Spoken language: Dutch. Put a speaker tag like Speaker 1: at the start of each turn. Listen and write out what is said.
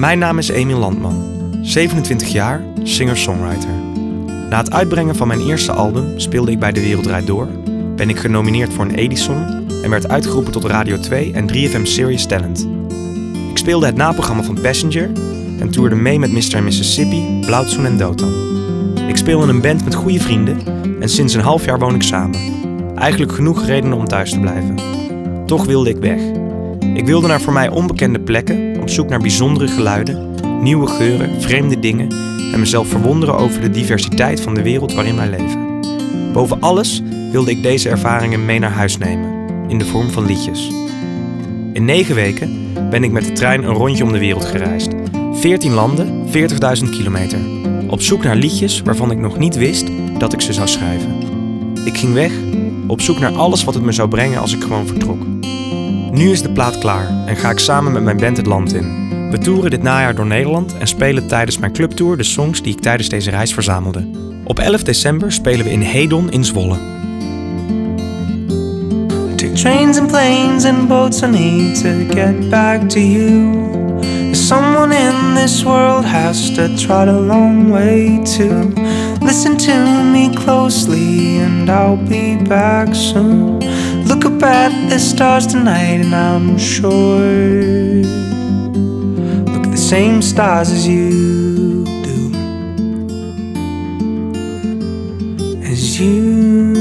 Speaker 1: Mijn naam is Emiel Landman, 27 jaar, singer-songwriter. Na het uitbrengen van mijn eerste album speelde ik bij De Wereld Draait Door, ben ik genomineerd voor een Edison en werd uitgeroepen tot Radio 2 en 3FM Serious Talent. Ik speelde het naprogramma van Passenger en toerde mee met Mr. Mississippi, Blauwtsoen en Dotan. Ik speel in een band met goede vrienden en sinds een half jaar woon ik samen. Eigenlijk genoeg redenen om thuis te blijven. Toch wilde ik weg. Ik wilde naar voor mij onbekende plekken, op zoek naar bijzondere geluiden, nieuwe geuren, vreemde dingen en mezelf verwonderen over de diversiteit van de wereld waarin wij leven. Boven alles wilde ik deze ervaringen mee naar huis nemen, in de vorm van liedjes. In negen weken ben ik met de trein een rondje om de wereld gereisd. 14 landen, 40.000 kilometer. Op zoek naar liedjes waarvan ik nog niet wist dat ik ze zou schrijven. Ik ging weg, op zoek naar alles wat het me zou brengen als ik gewoon vertrok. Nu is de plaat klaar en ga ik samen met mijn band het land in. We toeren dit najaar door Nederland en spelen tijdens mijn clubtour de songs die ik tijdens deze reis verzamelde. Op 11 december spelen we in Hedon in Zwolle.
Speaker 2: Trains and planes and boats to get back to you. Someone in this world has to trot a long way to listen to me closely, and I'll be back soon. Look up at the stars tonight, and I'm sure look at the same stars as you do, as you.